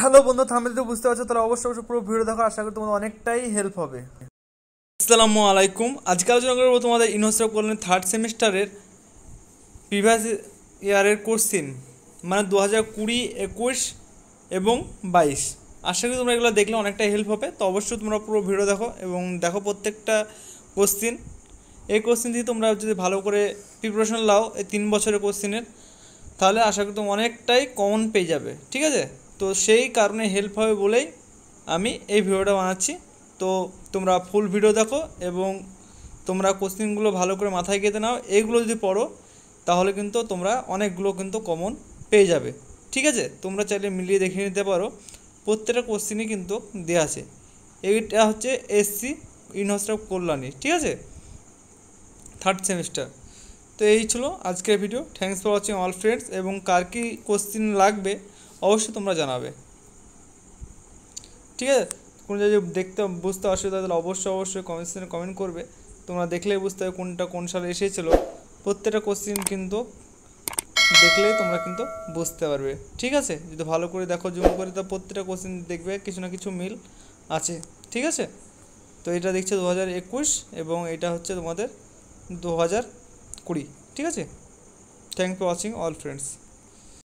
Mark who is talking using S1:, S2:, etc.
S1: Hello বন্ধু, থামলে তো বুঝতে পারছ, তাহলে অবশ্যই অবশ্যই পুরো ভিডিও দেখো, আশা করি তোমাদের অনেকটাই হেল্প হবে। আসসালামু আলাইকুম। আজকে আলোচনা করব তোমাদের ইউনিভার্সিটি অফ কলেজের থার্ড সেমিস্টারের প্রিভিয়াস ইয়ারের কোশ্চিন মানে দু হাজার কুড়ি, একুশ এবং বাইশ। আশা করি তোমরা এগুলো দেখলে অনেকটাই হেল্প হবে, তো অবশ্যই তোমরা পুরো ভিডিও দেখো এবং দেখো প্রত্যেকটা কোশ্চিন এই কোশ্চিন দিয়ে তোমরা যদি ভালো করে প্রিপারেশন লাও, এই তিন বছরের কোশ্চিনের তাহলে আশা করি তুমি অনেকটাই কমন পেয়ে যাবে, ঠিক আছে? তো সেই কারণে হেল্প হবে বলেই আমি এই ভিডিওটা বানাচ্ছি। তো তোমরা ফুল ভিডিও দেখো এবং তোমরা কোশ্চিনগুলো ভালো করে মাথায় গেঁথে নাও। এইগুলো যদি পড়ো, তাহলে কিন্তু তোমরা অনেকগুলো কিন্তু কমন পেয়ে যাবে। ঠিক আছে? তোমরা চাইলে মিলিয়ে দেখে নিতে পারো। প্রত্যেকটা কোশ্চিনই কিন্তু দেওয়া আছে। এইটা হচ্ছে এসসি ইউনিভার্সিটি অফ কল্যাণী ঠিক আছে? থার্ড সেমিস্টার তো এই ছিল আজকের video thanks for watching all friends এবং কার কী কোশ্চিন লাগবে অবশ্যই তোমরা জানাবে। ঠিক আছে? কোনো যদি দেখতে, বুঝতে অসুবিধা তাহলে অবশ্যই অবশ্যই কমেন্ট সেকশনে কমেন্ট করবে। তোমরা দেখলেই বুঝতে হবে কোনটা, কোন সালে এসেছিল। প্রত্যেকটা কোশ্চিন কিন্তু দেখলেই তোমরা কিন্তু বুঝতে পারবে। ঠিক আছে? যদি ভালো করে দেখো জুম করে তো প্রত্যেকটা কোশ্চিন দেখবে, কিছু না কিছু মিল আছে। ঠিক আছে? তো এটা দেখছে দু হাজার একুশ এবং এটা হচ্ছে তোমাদের দু হাজার কুড়ি। ঠিক আছে? Thank for watching all friends